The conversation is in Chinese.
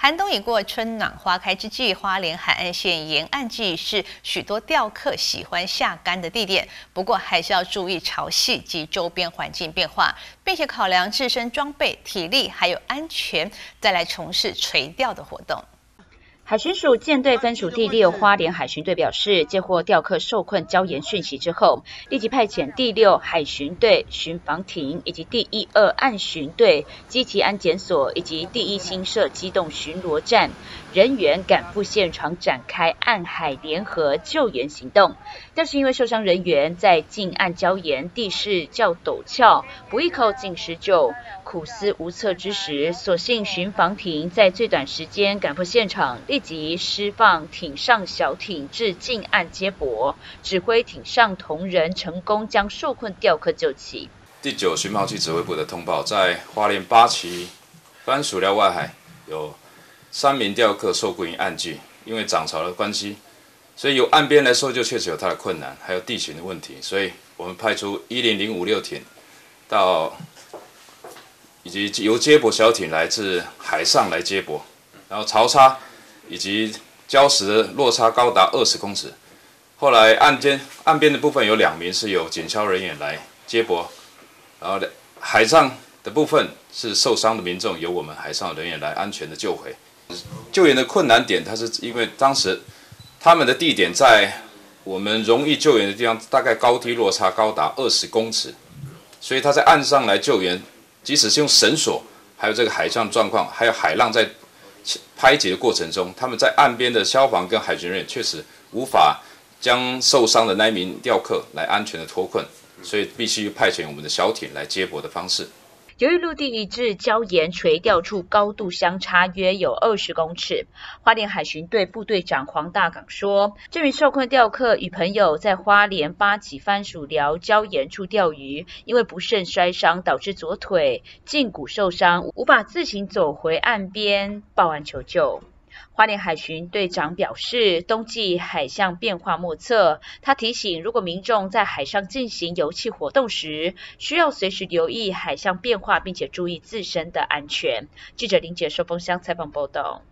寒冬已过，春暖花开之际，花莲海岸线沿岸既是许多钓客喜欢下竿的地点，不过还是要注意潮汐及周边环境变化，并且考量自身装备、体力还有安全，再来从事垂钓的活动。海巡署舰队分署第六花莲海巡队表示，接获钓客受困礁岩讯息之后，立即派遣第六海巡队巡防艇以及第一二岸巡队基奇安检所以及第一新社机动巡逻站人员赶赴现场展开岸海联合救援行动。但是因为受伤人员在近岸礁岩地势较陡峭，不易靠近施救，苦思无策之时，所幸巡防艇在最短时间赶赴现场。立即释放艇上小艇至近岸接驳，指挥艇上同仁成功将受困钓客救起。第九巡防区指挥部的通报，在花莲八旗番薯寮外海有三名钓客受困于岸距，因为涨潮的关系，所以由岸边来搜救确实有它的困难，还有地形的问题，所以我们派出一零零五六艇到，以及由接驳小艇来自海上来接驳，然后潮差。以及礁石落差高达二十公尺。后来岸边岸边的部分有两名是有警消人员来接驳，然后海上的部分是受伤的民众由我们海上人员来安全的救回。救援的困难点，它是因为当时他们的地点在我们容易救援的地方，大概高低落差高达二十公尺，所以他在岸上来救援，即使是用绳索，还有这个海上状况，还有海浪在。拍击的过程中，他们在岸边的消防跟海军人员确实无法将受伤的那名钓客来安全的脱困，所以必须派遣我们的小艇来接驳的方式。由于陆地至礁岩垂钓处高度相差约有二十公尺，花莲海巡队部队长黄大港说，这名受困钓客与朋友在花莲八旗番薯寮礁岩处钓鱼，因为不慎摔伤，导致左腿胫骨受伤，无法自行走回岸边报案求救。花莲海巡队长表示，冬季海象变化莫测，他提醒，如果民众在海上进行游憩活动时，需要随时留意海象变化，并且注意自身的安全。记者林杰收风箱采访报道。